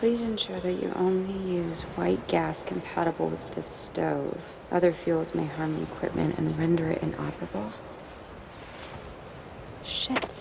Please ensure that you only use white gas compatible with this stove. Other fuels may harm the equipment and render it inoperable. Shit.